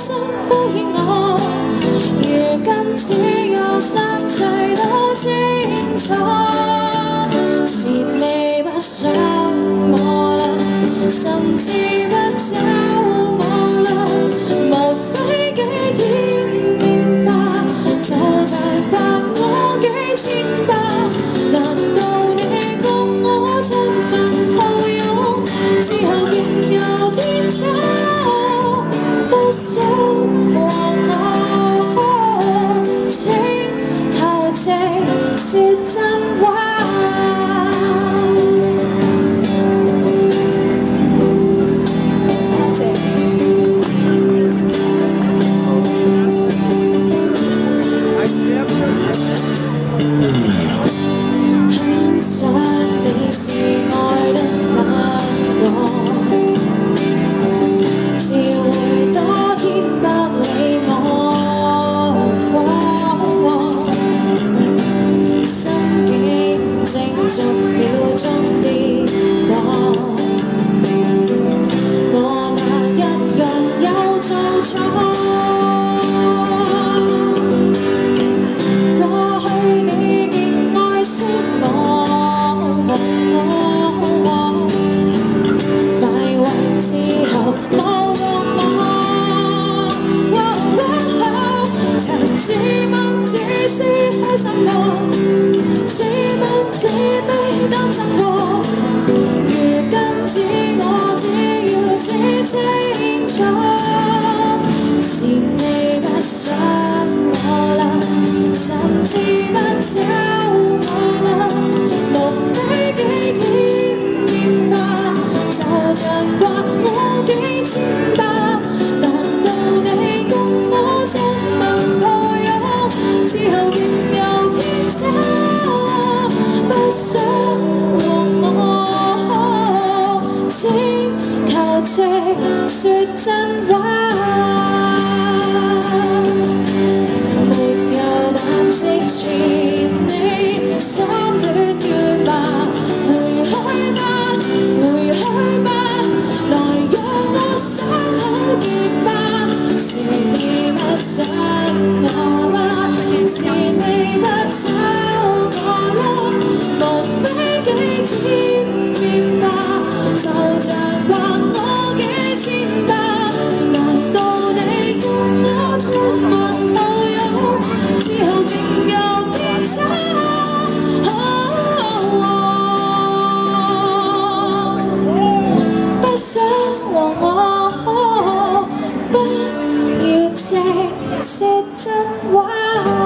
心呼應。开心过，似问似悲，担心过。如今只我，只要知清楚。sunrise. 说真话。